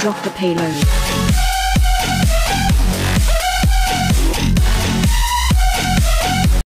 Drop the payload.